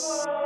Whoa.